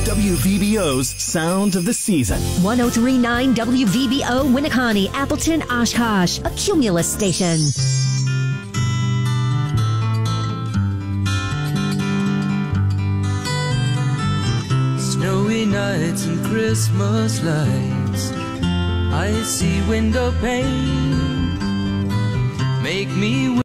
WVBO's Sound of the Season. 1039 WVBO Winneconne, Appleton, Oshkosh, a Cumulus station. Snowy nights and Christmas lights. Icy window pane make me